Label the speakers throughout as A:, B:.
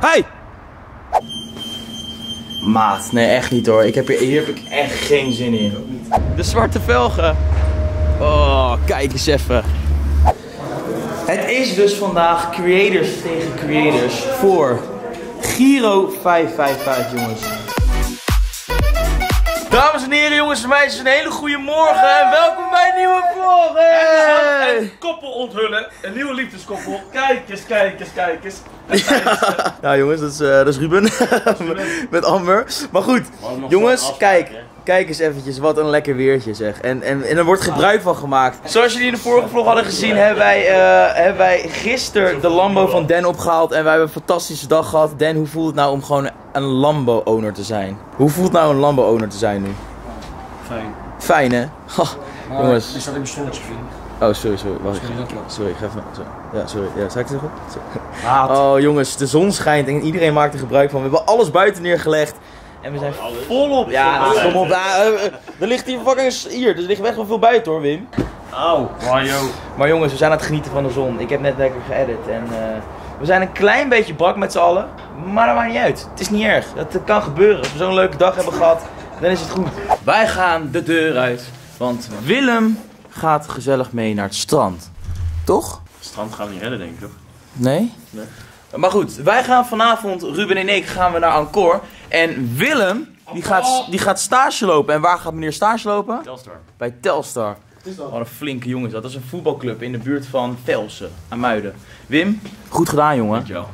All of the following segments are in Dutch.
A: Hey! Maat, nee echt niet hoor. Ik heb hier, hier heb ik echt geen zin in. De zwarte velgen. Oh, kijk eens even. Het is dus vandaag creators tegen creators voor Giro 555 jongens. Dames en heren, jongens en meisjes, een hele goede morgen en welkom bij een nieuwe Hey!
B: Een koppel onthullen. Een nieuwe liefdeskoppel. Kijk eens, kijk eens, kijk eens.
A: Ja jongens, dat is, eh, dat is Ruben met Amber. Maar goed, jongens, kijk. Kijk eens eventjes, wat een lekker weertje zeg. En, en, en er wordt gebruik van gemaakt. Zoals jullie in de vorige vlog hadden gezien, hebben wij, eh, hebben wij gisteren de Lambo van Dan opgehaald. En wij hebben een fantastische dag gehad. Dan, hoe voelt het nou om gewoon een Lambo-owner te zijn? Hoe voelt het nou een Lambo-owner te zijn nu?
B: Fijn.
A: Fijn hè? Jongens.
B: Dat in mijn stonnetje, vriend?
A: Oh, sorry, sorry. Wacht, ik-
B: Sorry, dat klopt.
A: sorry, ik ga even... Sorry. Ja, sorry. Ja, zou ik het zeggen? Sorry. Oh jongens, de zon schijnt en iedereen maakt er gebruik van. We hebben alles buiten neergelegd. En we zijn volop. Ja, kom op. Ja, eh, eh, er ligt hier fucking... Hier, er ligt echt wel veel buiten hoor, Wim.
B: Auw. Wajo.
A: Maar jongens, we zijn aan het genieten van de zon. Ik heb net lekker geëdit en... eh, we zijn een klein beetje brak met z'n allen. Maar dat maakt niet uit. Het is niet erg. Dat kan gebeuren. Als we zo'n leuke dag hebben gehad, dan is het goed. Wij gaan de deur uit. Want Willem gaat gezellig mee naar het strand. Toch?
B: Strand gaan we niet redden, denk ik toch?
A: Nee?
B: Nee.
A: Maar goed, wij gaan vanavond, Ruben en ik, gaan we naar Encore. En Willem, die gaat, die gaat stage lopen. En waar gaat meneer stage lopen?
B: Telstar.
A: Bij Telstar. Wat een flinke jongen is dat. Dat is een voetbalclub in de buurt van Velsen, aan Muiden. Wim, goed gedaan jongen.
B: Dankjewel.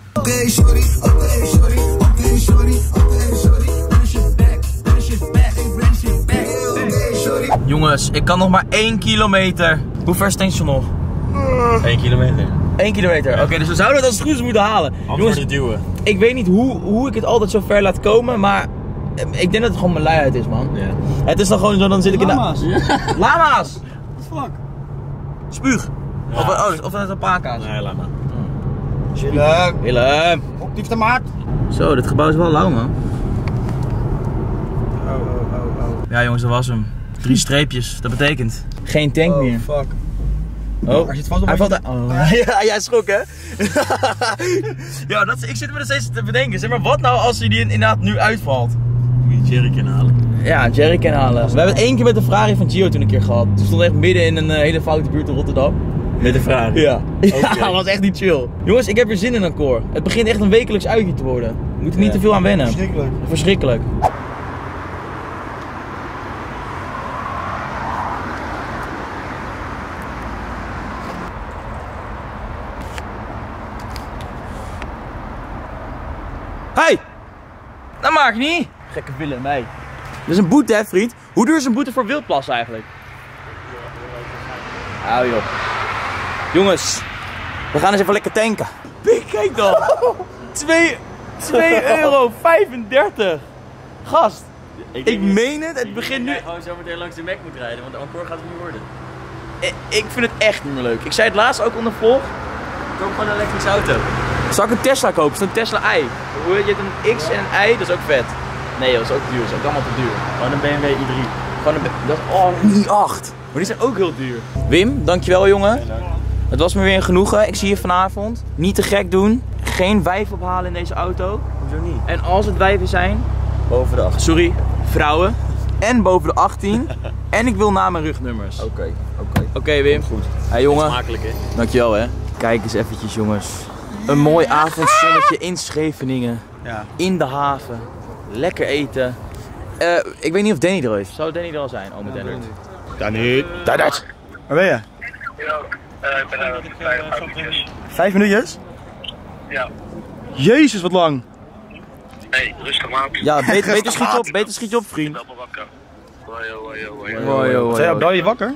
A: Jongens, ik kan nog maar één kilometer. Hoe ver is het tankstation nog?
B: 1 kilometer.
A: 1 kilometer. Oké, dus we zouden het als het goed is moeten halen. Jongens,
B: Jongens, duwen.
A: ik weet niet hoe, hoe ik het altijd zo ver laat komen, maar eh, ik denk dat het gewoon mijn luiheid is, man.
B: Ja.
A: Het is dan gewoon zo, dan zit ik in de...
C: Lama's.
A: Lama's!
C: Fuck.
A: Spuug! Of, oh, of net een paakaas.
B: Nee, laat maar.
C: Chillen.
A: Willem!
C: Op diefste maat.
A: Zo, dit gebouw is wel lauw, man.
C: Oh, oh, oh, oh.
A: Ja, jongens, dat was hem. Drie streepjes, dat betekent geen tank meer.
C: fuck.
A: Oh,
C: Hij zit vast op
A: hij valt uit. Oh. Ja, jij schrok, hè? ja, dat, is- ik zit me er steeds te bedenken. Zeg maar, wat nou als hij die inderdaad nu uitvalt?
B: Moet je Jerry halen.
A: Ja, Jerry kan halen. We hebben het één keer met de Ferrari van Gio toen een keer gehad. Toen stond echt midden in een eh, hele foute buurt in Rotterdam.
B: Met de vraag.
A: Ja. Ja, dat was echt niet chill. Jongens, ik heb er zin in een koor. Het begint echt een wekelijks uitje te worden. We moeten niet
B: Ja.
A: te veel aan wennen.
C: Verschrikkelijk.
A: Verschrikkelijk. Hey! Maakt niet. Gekke Willem, mij. Dat is een boete, hè, vriend? Hoe duur is een boete voor wildplas eigenlijk? Hou joh. Jongens, we gaan eens even lekker tanken. Pik, kijk dan. 2 euro 35. Gast, ik meen het. Het begint nu.
B: gewoon zo meteen langs de Mac moet rijden, want de encore gaat het niet worden.
A: Ik, ik vind het echt niet meer leuk. Ik zei het laatst ook onder vlog.
B: Koop gewoon een elektrische auto.
A: Zal ik een Tesla kopen? Het is een Tesla i. Je? Hebt een X en een i, dat is ook vet. Nee, joh, dat is ook duur. Dat is ook allemaal te duur.
B: Gewoon een BMW i3.
A: Gewoon een. Dat is, oh, een i8. Maar die zijn ook heel duur. Wim, dankjewel jongen. Het was me weer een genoegen. Ik zie je vanavond. Niet te gek doen. Geen wijf ophalen in deze auto.
B: Hoezo niet?
A: En als het wijven zijn,
B: Boven de 8.
A: sorry, vrouwen. En boven de 18. en ik wil naam en rugnummers. Oké,
B: Oké, oké.
A: Wim.
B: Goed.
A: Hey jongen.
B: Smakelijk hè?
A: Dankjewel hè. Kijk eens eventjes jongens. Een mooi avondzonnetje in Scheveningen.
C: Ja.
A: In de haven. Lekker eten. Eh, ik weet niet of Danny er is. Zou Danny er al zijn? Oh, met Danny.
C: Danny.
A: Dennert.
C: Waar ben je?
D: Ja, ik ben er vijf minuutjes.
C: Vijf minuutjes?
D: Ja.
C: Jezus, wat lang.
D: Nee, rustig man.
A: Ja, beter, beter schiet je op. Beter schiet je op vriend.
D: Bel me wakker. Hoi, hoi, hoi, hoi.
A: Hoi, hoi,
C: Zijn je wakker?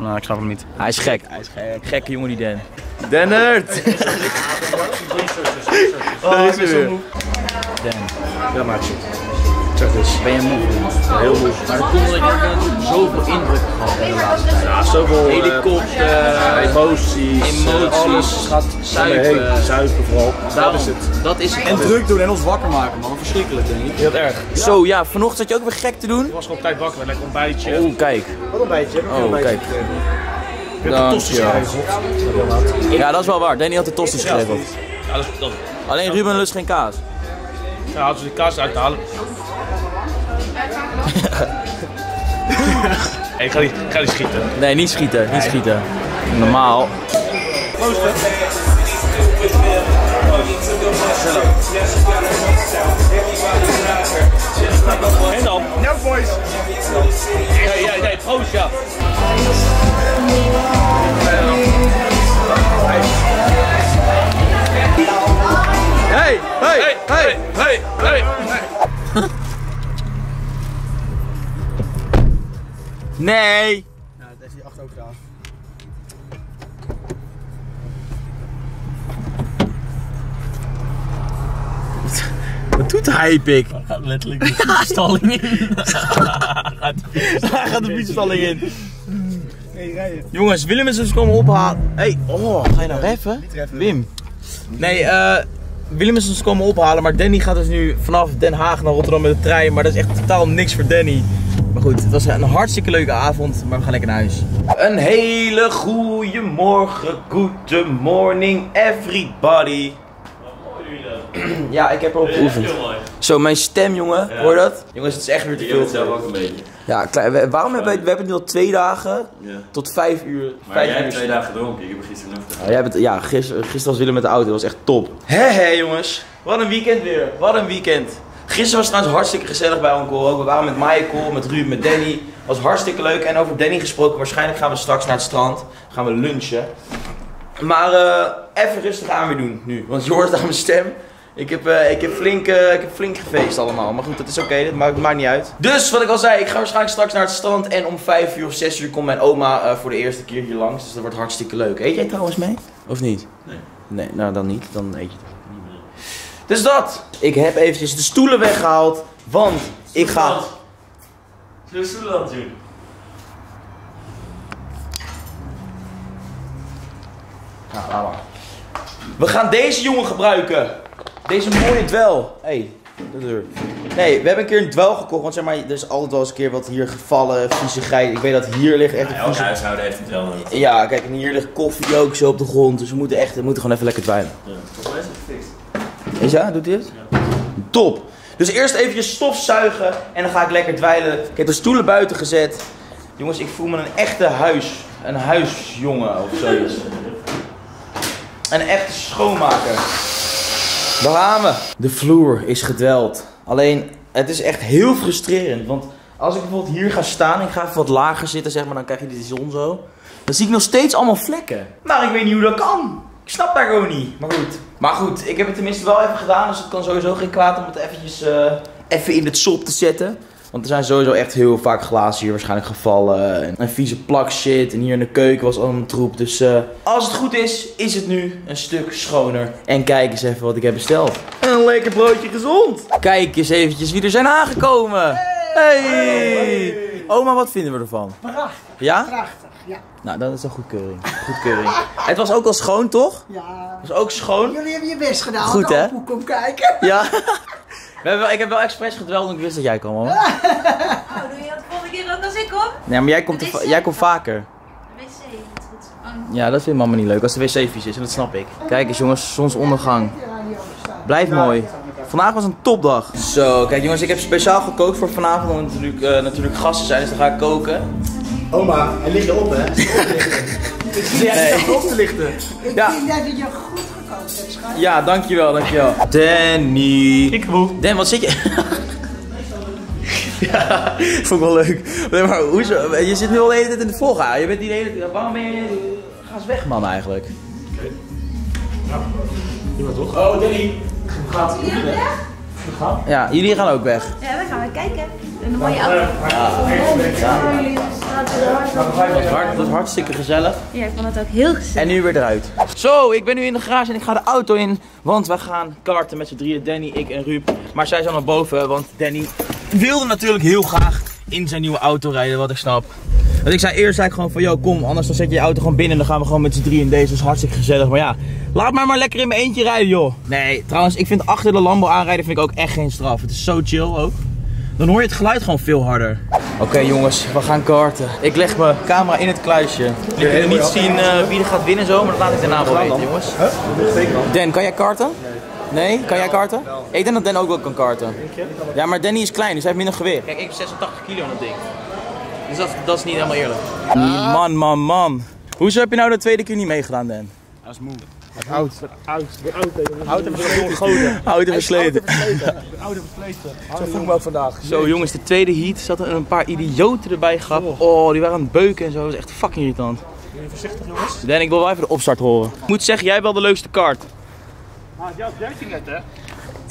C: Nou, ik snap hem niet.
A: Hij is gek. Hij is gek. Gekke jongen die Dan. Dennert!
C: Oh, ben zo
A: moe. Dan,
C: Ja, maatje. Dus.
A: ben je moe?
C: Heel moe.
A: Maar dat komt omdat je zoveel indruk gehad de laatste tijd.
C: Ja, zoveel eh,
A: Helikopter,
C: emoties.
A: emoties,
C: eh, alles gaat
A: zuipen.
C: Zuipen vooral.
A: Daarom,
C: Dat is het.
A: dat is het.
C: En druk doen en ons wakker maken, man. Verschrikkelijk, denk ik. Heel erg.
A: Zo, ja, vanochtend zat je ook weer gek te doen.
B: Ik was gewoon op tijd wakker met lekker ontbijtje.
A: Oh, kijk.
C: Wat een beetje. Heb ik
A: Oh,
C: een beetje
A: kijk.
C: gekregen. Ik heb
A: Dankjewel.
C: de tosti geregeld.
A: Ja, dat is wel waar. Danny had de tosti geregeld.
B: Ja, dat, dat,
A: Alleen Ruben lust geen kaas.
B: Ja, als we die kaas uithalen. Hey, ik ga niet, ik ga niet schieten.
A: Nee, niet schieten, niet schieten. Normaal.
B: En dan? No boys. Ja, ja, nee, proost, ja.
A: Hey, hey,
B: Hey, hey, hey, hey.
A: Nee.
C: Ja, dat heeft hij achter ook gedaan.
A: Wat doet hij, pik?
B: Gaat letterlijk de stalling in.
A: Hij gaat de fietsstalling in.
C: Nee, rijden.
A: Jongens, Willem is ons komen ophalen. Hey, oh, ga je nou reffen?
C: treffen.
A: Wim. Nee, eh. Willem is ons komen ophalen, maar Danny gaat dus nu vanaf Den Haag naar Rotterdam met de trein. Maar dat is echt totaal niks voor Danny. Maar goed, het was een hartstikke leuke avond, maar we gaan lekker naar huis. Een hele goede morgen, good morning everybody. Ja, ik heb erop geoefend. Zo, mijn stem, jongen, hoor dat? Jongens, het is echt weer te veel.
E: zelf ook een beetje.
A: Ja, waarom hebben we, we hebben het nu al twee dagen
E: Ja.
A: tot vijf uur.
E: Maar
A: vijf
E: jij
A: uur
E: hebt twee dagen gedronken. Ik heb er gisteren nog
A: Ja, jij bent, ja gisteren, gisteren was Willem met de auto, dat was echt top. Hé hé jongens, wat een weekend weer, wat een weekend. Gisteren was het trouwens hartstikke gezellig bij Onkel ook. We waren met Michael, met Ruud, met Danny. Was hartstikke leuk. En over Danny gesproken, waarschijnlijk gaan we straks naar het strand. Gaan we lunchen. Maar eh, even rustig aan weer doen nu, want je hoort aan mijn stem. Ik heb, eh, ik, heb flink, eh, ik heb flink gefeest allemaal. Maar goed, dat is oké, dat maakt, maakt niet uit. Dus wat ik al zei, ik ga waarschijnlijk straks naar het strand. En om 5 uur of 6 uur komt mijn oma voor de eerste keer hier langs. Dus dat wordt hartstikke leuk. Eet jij trouwens mee? Of niet?
E: Nee.
A: Nee, nou dan niet. Dan eet je het. Dus dat. Ik heb eventjes de stoelen weggehaald. Want ik ga...
E: Zullen we stoelen doen?
A: Nou, laat maar. We gaan deze jongen gebruiken. Deze mooie dwel. Hé, hey, de deur. Nee, we hebben een keer een dwel gekocht. Want zeg maar, er is altijd wel eens een keer wat hier gevallen, viezigheid. Ik weet dat hier ligt echt een
E: Elk
A: vieze...
E: huishouden heeft het wel nodig.
A: Ja, kijk, en hier ligt koffie ook zo op de grond. Dus we moeten echt, we moeten gewoon even lekker dweilen.
E: Ja. Is
A: ja? Doet hij het? Top. Dus eerst even stofzuigen en dan ga ik lekker dweilen. Ik heb de stoelen buiten gezet. Jongens, ik voel me een echte huis, een huisjongen of zoiets. Een echte schoonmaker. Daar gaan we. De vloer is gedweld. Alleen, het is echt heel frustrerend. Want als ik bijvoorbeeld hier ga staan ik ga even wat lager zitten, zeg maar, dan krijg je die zon zo. Dan zie ik nog steeds allemaal vlekken. Maar ik weet niet hoe dat kan. Ik snap daar gewoon niet. Maar goed. Maar goed, ik heb het tenminste wel even gedaan. Dus het kan sowieso geen kwaad om het eventjes eh, even in het sop te zetten. Want er zijn sowieso echt heel vaak glazen hier waarschijnlijk gevallen. En een vieze plak shit. En hier in de keuken was allemaal troep. Dus eh, als het goed is, is het nu een stuk schoner. En kijk eens even wat ik heb besteld. Een lekker broodje gezond. Kijk eens eventjes wie er zijn aangekomen. Hey! Oma, wat vinden we ervan?
F: Prachtig,
A: Ja?
F: prachtig, ja.
A: Nou, dan is dat goedkeuring. Goedkeuring. Het was ook al schoon, toch?
F: Ja.
A: Het was ook schoon.
F: Jullie hebben je best gedaan.
A: Goed,
F: want
A: hè?
F: Komt kijken.
A: Ja. We hebben wel, ik heb wel expres gedweld omdat ik wist dat jij kwam, hoor.
G: Oh, doe je dat de volgende keer ook als ik kom?
A: Nee, maar jij komt, jij komt vaker.
G: Wc, niet goed. Oh.
A: Ja, dat vindt mama niet leuk als de wc vies is en dat snap ik. Kijk eens jongens, zonsondergang. Blijf mooi. Vandaag was een topdag. Zo, kijk jongens, ik heb speciaal gekookt voor vanavond omdat er natuurlijk, eh, natuurlijk gasten zijn, dus dan ga ik koken.
C: Oma, hij ligt erop, hè? Ik zie jij
A: Nee.
C: niet op te lichten.
F: Ik
A: Ja.
F: vind dat je goed gekookt hebt, schat.
A: Ja, dankjewel, dankjewel. Danny.
B: Ik boe.
A: Dan, wat zit je? ja, vond ik wel leuk. Nee, maar hoezo? Je zit nu al de hele tijd in de volga. Je bent die hele tijd... Waarom ben je... Ga eens weg, man, eigenlijk.
B: Oh, Danny.
A: Ja, jullie gaan ook weg.
G: Ja, dan gaan we kijken. Een mooie auto.
A: Dat was, hard, dat was hartstikke gezellig.
G: Ja, ik vond het ook heel gezellig.
A: En nu weer eruit. Zo, ik ben nu in de garage en ik ga de auto in. Want we gaan karten met z'n drieën. Danny, ik en Ruud. Maar zij zijn naar boven, want Danny wilde natuurlijk heel graag in zijn nieuwe auto rijden, wat ik snap. Want ik zei eerst zei ik gewoon van, yo kom, anders dan zet je je auto gewoon binnen en dan gaan we gewoon met z'n drieën in deze. Dat is hartstikke gezellig. Maar ja, laat mij maar lekker in mijn eentje rijden, joh. Nee, trouwens, ik vind achter de Lambo aanrijden vind ik ook echt geen straf. Het is zo chill ook. Dan hoor je het geluid gewoon veel harder. Oké jongens, we gaan karten. Ik leg mijn camera in het kluisje. Jullie kunnen niet zien eh, wie er gaat winnen zo, maar dat laat ik daarna wel weten jongens. Dan, kan jij karten? Nee? Kan jij karten? Ik denk dat Dan ook wel kan karten. Ja, maar Danny is klein, dus hij heeft minder gewicht. Kijk, ik heb 86 kilo aan dat ding. Dus dat, dat is niet helemaal eerlijk. Man, man, man. Hoezo heb je nou de tweede keer niet meegedaan, Dan?
C: Dat is moe.
A: Oud.
C: Oud. Oud en versleten.
A: Oud en versleten.
C: Oud en versleten.
A: Zo voel ik me ook vandaag. Zo jongens, de tweede heat zat er een paar idioten erbij gehad. Oh, die waren aan het beuken en zo. Dat is echt fucking irritant.
C: Voorzichtig jongens.
A: Dan, ik wil wel even de opstart horen. Ik moet zeggen, jij hebt wel de leukste kaart.
C: Ah, jij had 13 net hè?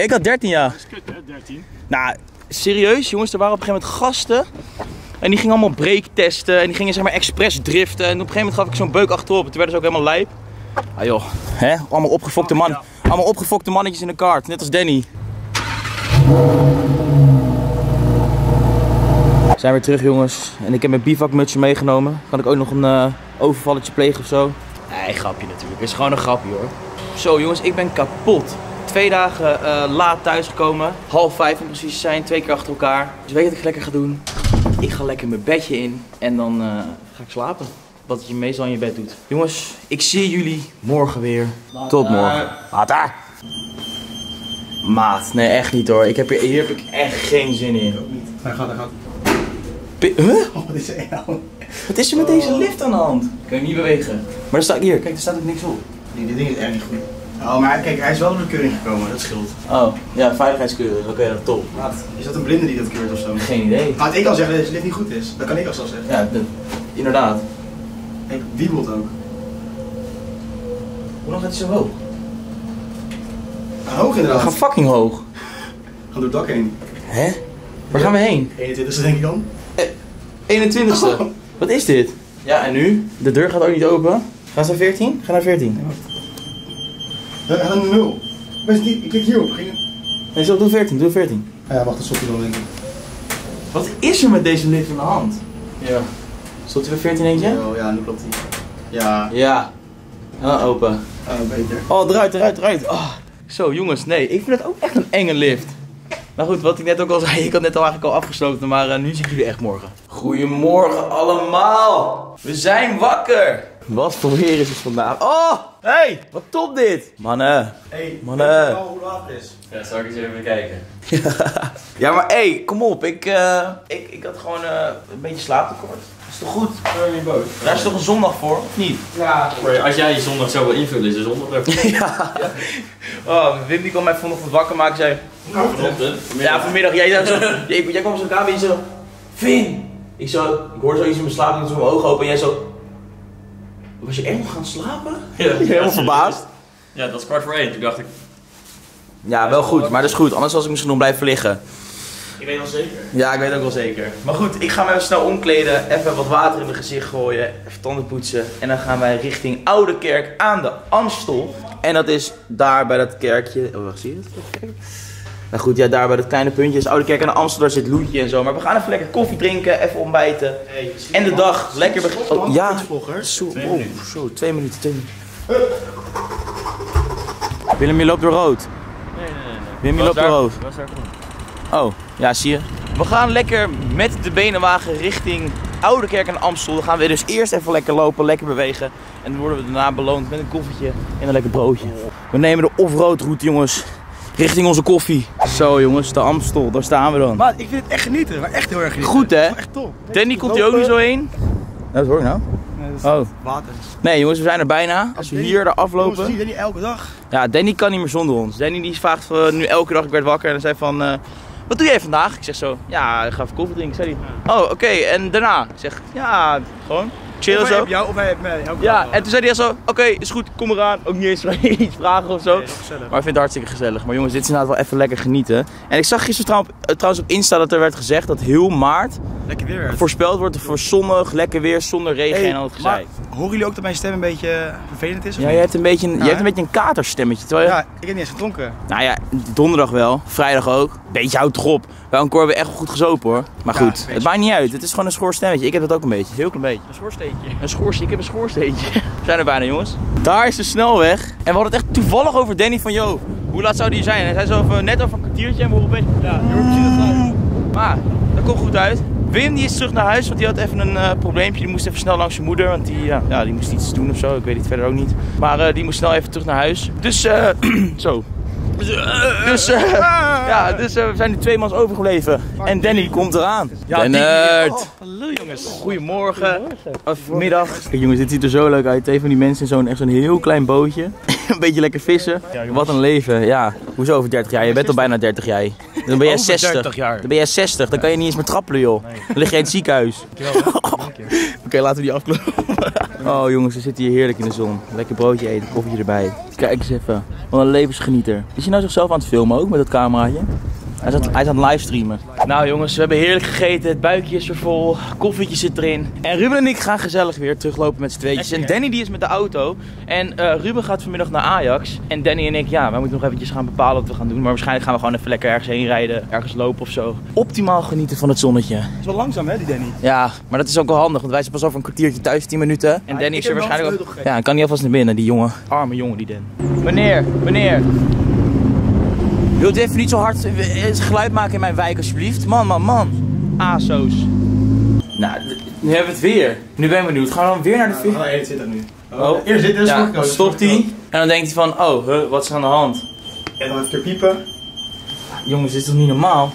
A: Ik had 13 jaar.
C: Dat is kut hè, 13.
A: Nou, serieus jongens, er waren op een gegeven moment gasten. En die gingen allemaal break testen en die gingen zeg maar expres driften. En op een gegeven moment gaf ik zo'n beuk achterop en toen werden ze ook helemaal lijp. Ah joh, hè? Allemaal opgefokte man. Allemaal opgefokte mannetjes in de kaart, net als Danny. We zijn weer terug jongens. En ik heb mijn bivakmutsje meegenomen. Kan ik ook nog een eh, overvalletje plegen of zo? Nee, grapje natuurlijk. Het is gewoon een grapje hoor. Zo jongens, ik ben kapot. Twee dagen eh, laat thuisgekomen. Half vijf om precies te zijn, twee keer achter elkaar. Dus weet je wat ik lekker ga doen? Ik ga lekker mijn bedje in en dan eh, ga ik slapen. Wat je meestal in je bed doet. Jongens, ik zie jullie morgen weer. Tot morgen. Later. Maat, nee echt niet hoor. Ik heb hier, hier heb ik echt geen zin in.
C: Hij gaat, hij gaat.
A: Huh?
C: Oh, wat is er nou?
A: Wat is er met deze lift aan de hand? Kan je niet bewegen. Maar er staat hier, kijk, er staat ook niks op.
C: Nee, dit ding is echt niet goed. Oh, maar kijk, hij is wel door de keuring gekomen, dat scheelt.
A: Oh, ja, veiligheidskeuring. Oké, dat top.
C: Maat, is dat een blinde die dat keurt of zo?
A: Geen idee.
C: Laat ik al zeggen dat dit niet goed is. Dat kan ik al zo zeggen.
A: Ja, de- inderdaad.
C: Hij wiebelt ook.
A: Hoe lang gaat hij zo hoog?
C: Ah, hoog
A: We
C: inderdaad.
A: gaan fucking hoog.
C: Gaan door het dak heen.
A: Hè? Waar gaan we heen?
C: 21ste denk ik dan.
A: 21ste. Wat is dit? Ja, en nu? De deur gaat ook niet open. Gaan ze naar 14? Ga naar 14.
C: Hij gaat naar nul. Maar het niet, ik klik hierop. Ging...
A: Nee, zo, doe 14, doe 14.
C: Ah ja, wacht, dat stop je dan denk ik.
A: Wat is er met deze lift aan de hand? Ja. Stond hij bij 14 eentje?
C: Oh ja, nu klopt hij. Ja,
A: Ja. Ah, open.
C: ah, beter.
A: Oh, eruit, eruit, eruit. Ah. Zo, jongens, nee, ik vind het ook echt een enge lift. Nou goed, wat ik net ook al zei, ik had net al eigenlijk al afgesloten, maar eh, nu zie ik jullie echt morgen. Goedemorgen allemaal! We zijn wakker! Wat voor weer is het vandaag? Oh, hey, wat top dit! Mannen.
C: Hey,
A: Mannen.
C: wel hoe laat het is?
E: Ja, zal ik eens even kijken?
A: Ja, maar hey, kom op, ik, eh, ik, ik had gewoon eh, een beetje slaaptekort. Is toch goed?
E: Ben je niet boos?
A: Daar is toch een zondag voor, of niet?
C: Ja,
E: Als jij je zondag zo wil invullen, is de zondag er.
A: ja. Oh, Wim die kwam mij vanochtend wakker maken zei...
E: Vanochtend.
A: Ja, vanmiddag. Jij, zei zo, jij, jij kwam op zo'n kamer en je zo... Vin! Ik zo, ik hoorde zoiets in mijn slaap, ik doe mijn ogen open en jij zo... Was je echt nog gaan slapen?
E: Ja,
A: Helemaal verbaasd.
E: Ja, dat is kwart voor één. Toen dacht ik,
A: Ja, wel goed, maar dat is goed. Anders was ik misschien nog blijven liggen.
C: ik weet wel zeker.
A: Ja, ik weet ook wel zeker. Maar goed, ik ga me even snel omkleden, even wat water in mijn gezicht gooien, even tanden poetsen. En dan gaan wij richting Oude Kerk aan de Amstel. En dat is daar bij dat kerkje. Oh, wacht, zie je dat? Nou goed, ja, daar bij dat kleine puntje is Oude Kerk aan de Amstel, daar zit Loetje en zo. Maar we gaan even lekker koffie drinken, even ontbijten.
C: Hey,
A: En de dag lekker beginnen. Oh, ja, zo, oh, zo, twee minuten, twee minuten. Willem, je loopt door rood.
E: nee, nee, nee.
A: Willem, je loopt door rood.
E: Was daar groen.
A: Oh, ja, zie je. We gaan lekker met de benenwagen richting Oude Kerk en Amstel. Dan gaan we dus eerst even lekker lopen, lekker bewegen. En dan worden we daarna beloond met een koffietje en een lekker broodje. We nemen de off-road route, jongens. Richting onze koffie. Zo, jongens, de Amstel, daar staan we dan.
C: Maar ik vind het echt genieten, maar echt heel erg genieten.
A: Goed, hè?
C: Echt top.
A: Danny komt hier ook niet zo heen. Dat hoor ik nou.
C: Nee, dat is
A: Oh.
C: water.
A: Nee, jongens, we zijn er bijna. Als we
C: Danny-
A: hier er
C: Jongens,
A: aflopen.
C: zie je Danny elke dag?
A: Ja, Danny kan niet meer zonder ons. Danny die vraagt van, nu elke dag, ik werd wakker en zei van, eh, wat doe jij vandaag? Ik zeg zo, ja, ik ga even koffie drinken, zei hij. Oh, oké, en daarna? Ik zeg, ja, gewoon chillen
C: Of
A: zo.
C: jou of hij heeft mij. elke
A: Ja, en toen zei hij zo, oké, is goed, kom eraan. Ook niet eens iets vragen of zo.
C: Nee.
A: Maar ik vind het hartstikke gezellig. Maar jongens, dit is inderdaad wel even lekker genieten. En ik zag gisteren trouw- eh, trouwens op Insta dat er werd gezegd dat heel maart
C: Lekker weer.
A: voorspeld wordt voor zonnig, lekker weer, zonder regen
C: Hey,
A: en al het gezeik.
C: horen jullie ook dat mijn stem een beetje eh, vervelend is? of
A: Ja, jij hebt een beetje een, jij hebt een, beetje een katerstemmetje. Terwijl je,
C: Ja, ik heb niet eens gedronken.
A: Nou ja, donderdag wel, vrijdag ook. Beetje houdt toch op. Bij Encore hebben we echt wel goed gezopen hoor. Maar goed,
C: een
A: het maakt niet uit. Het is gewoon een schoorstemmetje. Ik heb dat ook een beetje, heel klein beetje.
C: Een schoorsteentje.
A: Een schoorste, ik heb een schoorsteentje. We zijn er bijna jongens. Daar is de snelweg. En we hadden het echt toevallig over Danny van, yo, hoe laat zou die zijn? Hij zei zo over, net over een kwartiertje en we horen opeens...
C: Ja, je hoort precies.
A: Maar, dat komt goed uit. Wim die is terug naar huis, want die had even een eh, probleempje. Die moest even snel langs zijn moeder, want die, ja, ja, die moest iets doen of zo. Ik weet het verder ook niet. Maar eh, die moest snel even terug naar huis. Dus, eh, zo. Dus, eh, ja, dus eh, we zijn nu twee mans overgebleven. En Danny komt eraan. Ja, Dennert.
B: Jongens.
A: Goedemorgen. Of middag. Kijk jongens, dit ziet er zo leuk uit. Twee van die mensen in zo'n echt zo'n heel klein bootje. een beetje lekker vissen. Wat een leven. Ja, hoezo over 30 jaar? Je bent al bijna 30 jaar. Dan ben jij
B: Over
A: 60.
B: 30 jaar.
A: Dan ben jij 60. Dan kan je niet eens meer trappelen joh. Dan lig je in het ziekenhuis. Oké, laten we die afkloppen. Oh jongens, we zitten hier heerlijk in de zon. Lekker broodje eten, koffietje erbij. Kijk eens even. Wat een levensgenieter. Is hij nou zichzelf aan het filmen ook met dat cameraatje? Hij is, aan het, hij het livestreamen. Nou jongens, we hebben heerlijk gegeten. Het buikje is weer vol. Koffietje zit erin. En Ruben en ik gaan gezellig weer teruglopen met z'n tweetjes. En Danny die is met de auto. En eh, Ruben gaat vanmiddag naar Ajax. En Danny en ik, ja, wij moeten nog eventjes gaan bepalen wat we gaan doen. Maar waarschijnlijk gaan we gewoon even lekker ergens heen rijden. Ergens lopen of zo. Optimaal genieten van het zonnetje.
B: is wel langzaam hè, die Danny.
A: Ja, maar dat is ook wel handig, want wij zijn pas over een kwartiertje thuis, 10 minuten. En Danny is er waarschijnlijk ook... Ja, dan kan hij alvast naar binnen, die jongen. Arme jongen, die Dan. Meneer, meneer. Wilt u even niet zo hard eh, geluid maken in mijn wijk, alsjeblieft? Man, man, man. ASO's. Nou, nu hebben we het weer. Nu ben ik benieuwd. Gaan we dan weer naar de
C: Oh,
A: film?
C: nee, zit er nu.
A: Oh.
C: Eerst zitten, dus
A: Ja, stopt hij. En dan denkt hij van, oh, huh, wat is er aan de hand?
C: En dan even piepen.
A: Jongens, dit is toch niet normaal?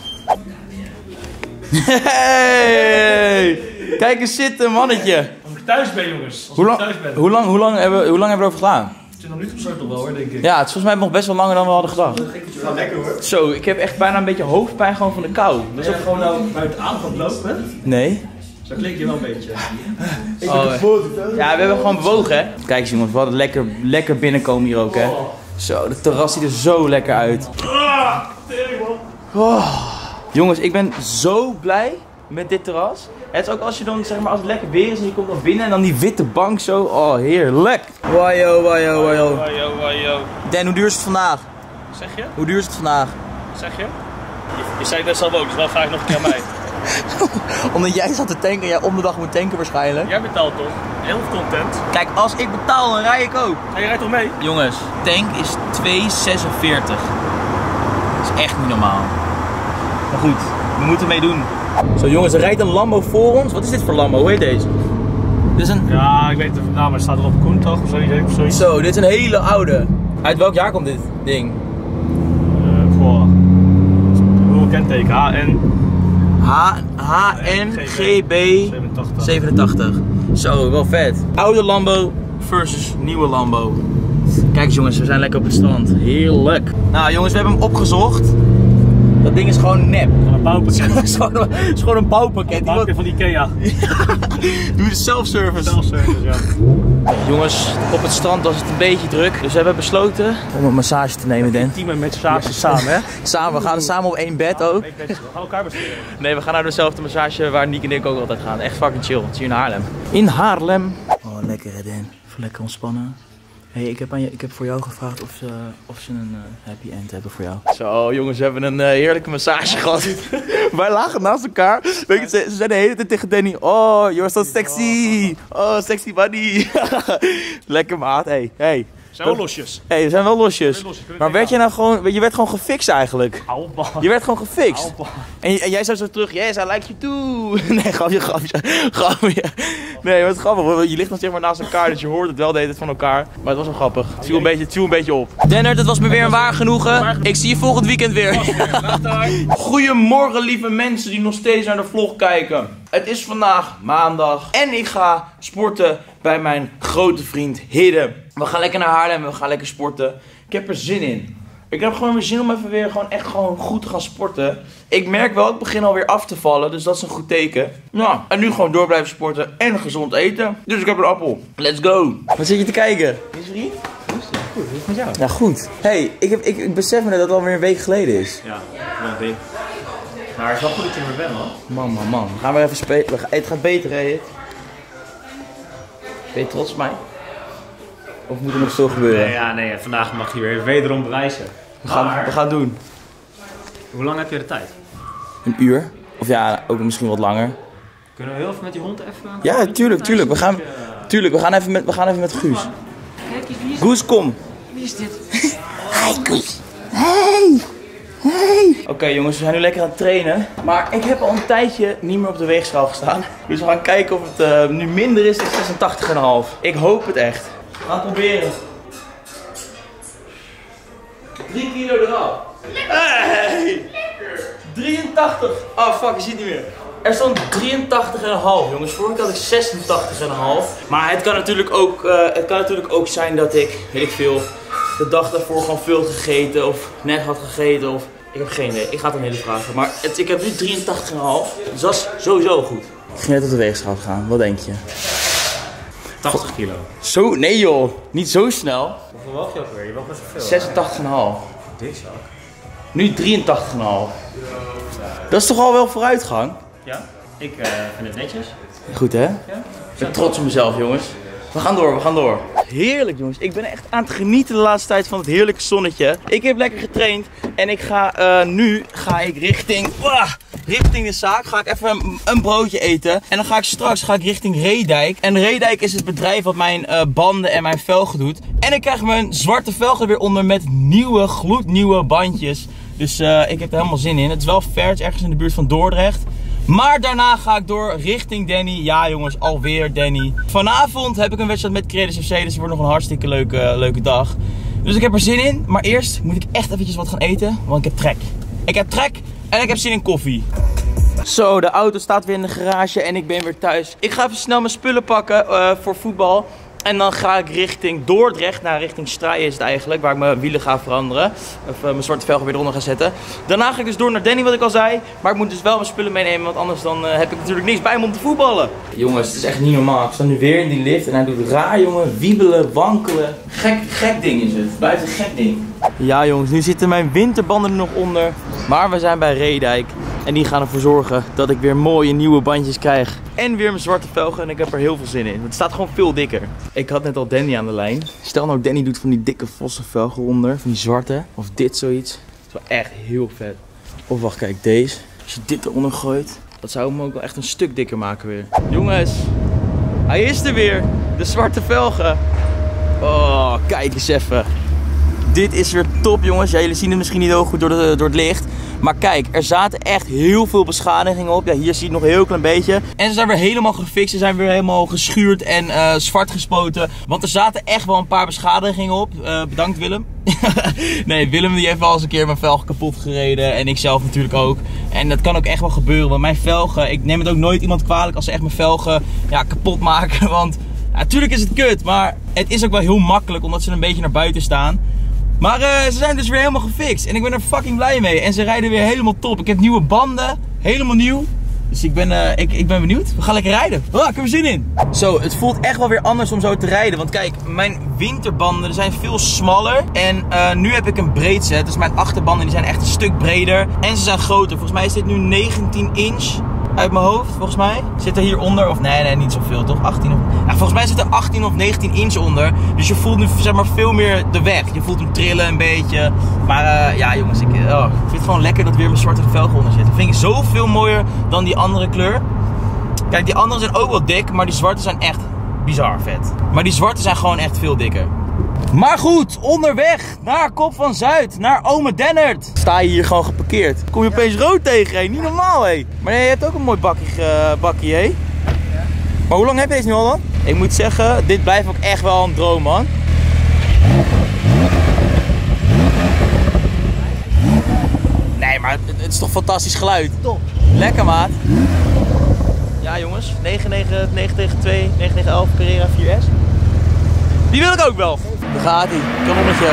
A: Hey! Kijk eens zitten, mannetje.
B: Als ik thuis ben jongens. Als
A: Hoe
B: ik
A: lang,
B: thuis ben.
A: hoe, lang, hoe, lang hebben, we- hoe lang hebben we erover gedaan?
B: 20 minuten zo toch wel hoor, denk ik.
A: Ja, het is volgens mij nog best wel langer dan we hadden gedacht.
C: Gaat lekker hoor.
A: Zo, ik heb echt bijna een beetje hoofdpijn gewoon van de kou.
B: Is ook gewoon nou buiten aan van het lopen.
A: Nee?
B: Zo klinkt je wel een beetje.
A: Oh, ja, we hebben gewoon bewogen, hè? Kijk eens jongens, we hadden lekker, lekker binnenkomen hier ook, hè? Zo, de terras ziet er zo lekker uit. Oh. Jongens, ik ben zo blij met dit terras. Het is ook als je dan, zeg maar, als het lekker weer is en je komt dan binnen en dan die witte bank zo. Oh, heerlijk. Wajo, wajo, wajo.
B: Wajo, wajo.
A: Dan, hoe duur is het vandaag?
B: Zeg je?
A: Hoe duur is het vandaag?
B: Zeg je? Je, je zei het net zelf ook, dus wel vraag ik nog een keer aan mij.
A: Omdat jij zat te tanken en jij om de dag moet tanken waarschijnlijk.
B: Jij betaalt toch? Heel content.
A: Kijk, als ik betaal, dan rij ik ook.
B: En je rijdt toch mee?
A: Jongens, tank is 2,46. Dat is echt niet normaal. Maar goed, we moeten mee doen. Zo jongens, er rijdt een Lambo voor ons. Wat is dit voor Lambo? Hoe heet deze? Dit is een...
B: Ja, ik weet het nou, maar het staat er op Koen toch? Of zoiets. Of zoiets.
A: Zo, dit is een hele oude. Uit welk jaar komt dit ding?
B: Uh, goh. Hoe kenteken? HN
A: H HNGB
B: 87.
A: 87. Zo, wel vet. Oude Lambo versus nieuwe Lambo. Kijk eens jongens, we zijn lekker op het strand. Heerlijk. Nou jongens, we hebben hem opgezocht. Dat ding is gewoon nep.
B: Van een bouwpakket.
A: Het is gewoon, een- het is gewoon een bouwpakket.
B: Bouwpakket van Ikea.
A: Doe de self-service.
B: Ja.
A: Jongens, op het strand was het een beetje druk. Dus we hebben besloten om een massage te nemen, Dan.
B: Team met massage samen, hè?
A: Samen, we gaan samen op één bed ook.
B: We gaan elkaar besteden.
A: Nee, we gaan naar dezelfde massage waar Niek en ik ook altijd gaan. Echt fucking chill. Het is hier in Haarlem. In Haarlem. Oh, lekker Dan. Even lekker ontspannen. Hey, ik, heb aan je, ik heb voor jou gevraagd of ze, of ze een eh, happy end hebben voor jou. Zo, jongens, we hebben een eh, heerlijke massage gehad. Wij lagen naast elkaar. Weet je, ze, ze zeiden de hele tijd tegen Danny: Oh, you're so sexy. Oh, sexy buddy. lekker maat. Hey, hey.
B: Zijn wel losjes.
A: Hey, we zijn wel losjes. Maar
B: we
A: werd je nou gewoon, je werd gewoon gefixt eigenlijk.
B: Man.
A: Je werd gewoon gefixt. En, en jij zei zo terug, yes, I like you too. Nee, grapje, grapje, grapje. Nee, het is grappig, want je ligt dan zeg maar naast elkaar, dus je hoort het wel de hele tijd van elkaar. Maar het was wel grappig. Het viel een beetje, het viel een beetje op. Dennert, het was me weer een waar genoegen. Ik zie je volgend weekend weer. Goedemorgen lieve mensen die nog steeds naar de vlog kijken. Het is vandaag maandag en ik ga sporten bij mijn grote vriend Hidde. We gaan lekker naar Haarlem en we gaan lekker sporten. Ik heb er zin in. Ik heb gewoon weer zin om even weer gewoon echt gewoon goed te gaan sporten. Ik merk wel, ik begin alweer af te vallen, dus dat is een goed teken. Nou, en nu gewoon door blijven sporten en gezond eten. Dus ik heb een appel. Let's go. Wat zit je te kijken? Is vriend?
B: Goed, hoe is het met jou?
A: Ja, goed. hey, ik, heb, ik, ik besef me dat het alweer een week geleden is.
B: Ja, wel ding. Maar het is wel goed dat je er weer bent, man.
A: Man, man, man. We gaan weer even spelen. We Het gaat beter, hè? Ben je trots op mij? Of moet er nog veel gebeuren?
H: Nee, ja, nee, vandaag mag je weer wederom bewijzen.
A: we, gaan,
H: maar-
A: we gaan het doen.
H: Hoe lang heb je de tijd?
A: Een uur. Of ja, ook misschien wat langer.
H: Kunnen we heel even met die hond even...
A: Ja, tuurlijk, tuurlijk. We gaan, tuurlijk, we gaan even met, we gaan even met Guus.
G: Kijk eens, wie is,
A: Guus, kom.
G: wie is dit?
A: Oké jongens, we zijn nu lekker aan het trainen. Maar ik heb al een tijdje niet meer op de weegschaal gestaan. Dus we gaan kijken of het eh, nu minder is dan 86,5. Ik hoop het echt. We gaan het proberen. 3 kilo eraf. Hey! 83. Oh fuck, je ziet niet meer. Er stond 83,5 jongens. Vorige keer had ik 86,5. Maar het kan, natuurlijk ook, eh, het kan natuurlijk ook zijn dat ik, weet ik veel, de dag daarvoor gewoon veel gegeten of net had gegeten of... Ik heb geen idee. Ik ga het aan hele vragen. Maar het, ik heb nu 83,5. Dus dat is sowieso goed. Ik ging net op de weegschaal gaan. Wat denk je?
H: 80 kilo.
A: Zo? Nee joh. Niet zo snel.
H: Hoeveel woog je ook weer? Je woog best wel veel.
A: 86,5.
H: Dik zak.
A: Nu 83,5. Dat is toch al wel vooruitgang?
H: Ja? Ik eh, vind het netjes.
A: Goed hè? Ik ben trots op mezelf jongens. We gaan door, we gaan door. Heerlijk jongens. Ik ben echt aan het genieten de laatste tijd van het heerlijke zonnetje. Ik heb lekker getraind en ik ga eh, nu ga ik richting, richting de zaak. Ga ik even een, broodje eten. En dan ga ik straks ga ik richting Reedijk. En Reedijk is het bedrijf wat mijn eh, banden en mijn velgen doet. En ik krijg mijn zwarte velgen weer onder met nieuwe, gloednieuwe bandjes. Dus eh, ik heb er helemaal zin in. Het is wel ver, ergens in de buurt van Dordrecht. Maar daarna ga ik door richting Danny. Ja jongens, alweer Danny. Vanavond heb ik een wedstrijd met Creators FC. Dus het wordt nog een hartstikke leuke, leuke dag. Dus ik heb er zin in. Maar eerst moet ik echt eventjes wat gaan eten. Want ik heb trek. Ik heb trek en ik heb zin in koffie. Zo, de auto staat weer in de garage en ik ben weer thuis. Ik ga even snel mijn spullen pakken eh, voor voetbal. En dan ga ik richting Dordrecht, naar richting Straaien is het eigenlijk, waar ik mijn wielen ga veranderen. Of eh, mijn zwarte velgen weer eronder ga zetten. Daarna ga ik dus door naar Danny, wat ik al zei. Maar ik moet dus wel mijn spullen meenemen, want anders dan eh, heb ik natuurlijk niks bij me om te voetballen. Jongens, het is echt niet normaal. Ik sta nu weer in die lift en hij doet raar, jongen. Wiebelen, wankelen. Gek, gek ding is het. Een gek ding. Ja jongens, nu zitten mijn winterbanden er nog onder. Maar we zijn bij Reedijk. En die gaan ervoor zorgen dat ik weer mooie nieuwe bandjes krijg. En weer mijn zwarte velgen. En ik heb er heel veel zin in. Het staat gewoon veel dikker. Ik had net al Danny aan de lijn. Stel nou Danny doet van die dikke velgen onder. Van die zwarte. Of dit zoiets. Dat is wel echt heel vet. Of wacht, kijk deze. Als je dit eronder gooit. Dat zou hem ook wel echt een stuk dikker maken weer. Jongens. Hij is er weer. De zwarte velgen. Oh, kijk eens even. Dit is weer top jongens. Ja, jullie zien het misschien niet heel goed door, de, door het licht. Maar kijk, er zaten echt heel veel beschadigingen op. Ja, hier zie je het nog een heel klein beetje. En ze zijn weer helemaal gefixt. Ze zijn weer helemaal geschuurd en eh, zwart gespoten. Want er zaten echt wel een paar beschadigingen op. Eh, bedankt Willem. nee, Willem die heeft wel eens een keer mijn velg kapot gereden. En ik zelf natuurlijk ook. En dat kan ook echt wel gebeuren. Want mijn velgen, ik neem het ook nooit iemand kwalijk als ze echt mijn velgen ja, kapot maken. Want natuurlijk is het kut. Maar het is ook wel heel makkelijk omdat ze een beetje naar buiten staan. Maar eh, ze zijn dus weer helemaal gefixt. En ik ben er fucking blij mee. En ze rijden weer helemaal top. Ik heb nieuwe banden. Helemaal nieuw. Dus ik ben, eh, ik, ik ben benieuwd. We gaan lekker rijden. Oh, ik heb er zin in. Zo, het voelt echt wel weer anders om zo te rijden. Want kijk, mijn winterbanden zijn veel smaller. En eh, nu heb ik een breed set. Dus mijn achterbanden die zijn echt een stuk breder. En ze zijn groter. Volgens mij is dit nu 19 inch uit mijn hoofd, volgens mij. Zit er hieronder, of nee, nee, niet zoveel, toch? 18 of... Ja, volgens mij zit er 18 of 19 inch onder. Dus je voelt nu, zeg maar, veel meer de weg. Je voelt hem trillen een beetje. Maar eh, ja, jongens, ik, oh, ik vind het gewoon lekker dat weer mijn zwarte velgen onder zitten. Vind ik zoveel mooier dan die andere kleur. Kijk, die andere zijn ook wel dik, maar die zwarte zijn echt bizar vet. Maar die zwarte zijn gewoon echt veel dikker. Maar goed, onderweg naar Kop van Zuid, naar Ome Dennert. Sta je hier gewoon geparkeerd. Kom je opeens rood tegen, hé? Niet normaal, hé. Maar je hebt ook een mooi bakkie, ge- bakkie hé? Maar hoe lang heb je deze nu al dan? Ik moet zeggen, dit blijft ook echt wel een droom, man. Nee, maar het, het is toch fantastisch geluid? Top. Lekker, maat. Ja, jongens. 9, 9, 9 tegen 2, 9 tegen 11, Carrera 4S. Die wil ik ook wel. Daar gaat hij, kanonnetje.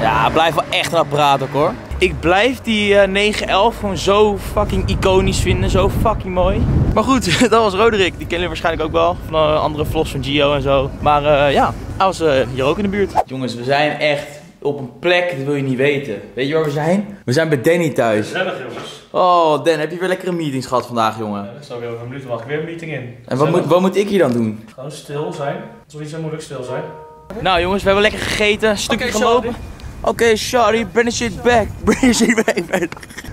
A: Ja, blijft wel echt een apparaat ook hoor. Ik blijf die eh 911 gewoon zo fucking iconisch vinden. Zo fucking mooi. Maar goed, dat was Roderick. Die kennen jullie waarschijnlijk ook wel. Van eh, andere vlogs van Gio en zo. Maar eh, ja, hij was hier ook in de buurt. Jongens, we zijn echt op een plek, dat wil je niet weten. Weet je waar we zijn? We zijn bij Danny thuis.
B: Gezellig jongens.
A: Oh, Dan, heb je weer lekkere meetings gehad vandaag, jongen?
B: Ik zal weer over een minuut wachten. Weer een meeting in.
A: En wat moet, wat moet ik hier dan doen?
B: Gewoon stil zijn. Het zal niet zo moeilijk stil zijn.
A: Nou jongens, we hebben lekker gegeten, een stukje gelopen. Oké, sorry, bring shit back. Bring shit back.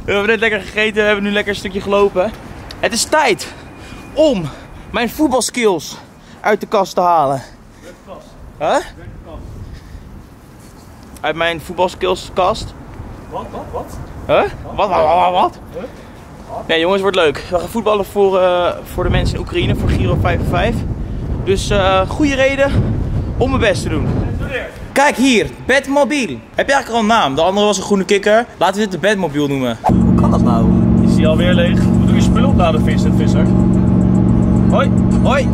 A: We hebben net lekker gegeten, we hebben nu lekker een stukje gelopen. Het is tijd om mijn voetbalskills uit de kast te halen. Huh? Uit mijn voetbalskills kast.
B: Wat, wat, wat?
A: Huh? Wat, wat, wat, wat? Nee jongens, wordt leuk. We gaan voetballen voor, eh, voor de mensen in Oekraïne, voor Giro 5 Dus eh goede reden om mijn best te doen. Kijk hier, Batmobile. Heb je eigenlijk al een naam? De andere was een groene kikker. Laten we dit de Batmobile noemen. Hoe kan dat nou?
B: Is die alweer leeg? Moet ik je spullen opladen, Visser? Hoi.
A: Hoi.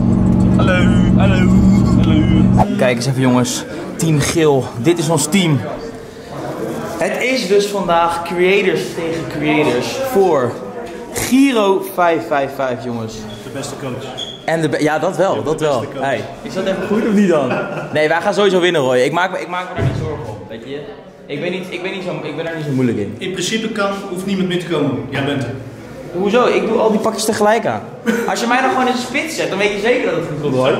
B: Hallo. Hallo. Hallo.
A: Kijk eens even jongens. Team Geel. Dit is ons team. Het is dus vandaag creators tegen creators voor Giro 555 jongens.
C: De beste coach.
A: En de ja, dat wel, dat wel. Hey, is dat even goed of niet dan? Nee, wij gaan sowieso winnen Roy. Ik maak me, ik maak me daar niet zorgen om, weet je. Ik ben, niet, ik, ben niet zo, ik ben daar niet zo moeilijk in.
C: In principe kan, hoeft niemand mee te komen. Jij bent er.
A: Hoezo? Ik doe al die pakjes tegelijk aan. Als je mij dan gewoon in de spits zet, dan weet je zeker dat het goed komt hoor.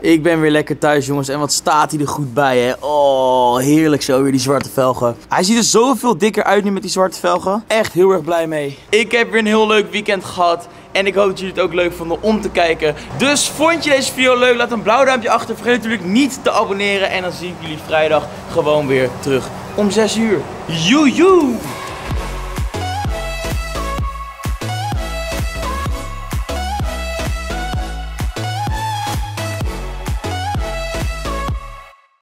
A: Ik ben weer lekker thuis jongens en wat staat hij er goed bij hè. Oh, heerlijk zo weer die zwarte velgen. Hij ziet er zoveel dikker uit nu met die zwarte velgen. Echt heel erg blij mee. Ik heb weer een heel leuk weekend gehad. En ik hoop dat jullie het ook leuk vonden om te kijken. Dus vond je deze video leuk? Laat een blauw duimpje achter. Vergeet natuurlijk niet te abonneren. En dan zie ik jullie vrijdag gewoon weer terug om 6 uur. Joejoe!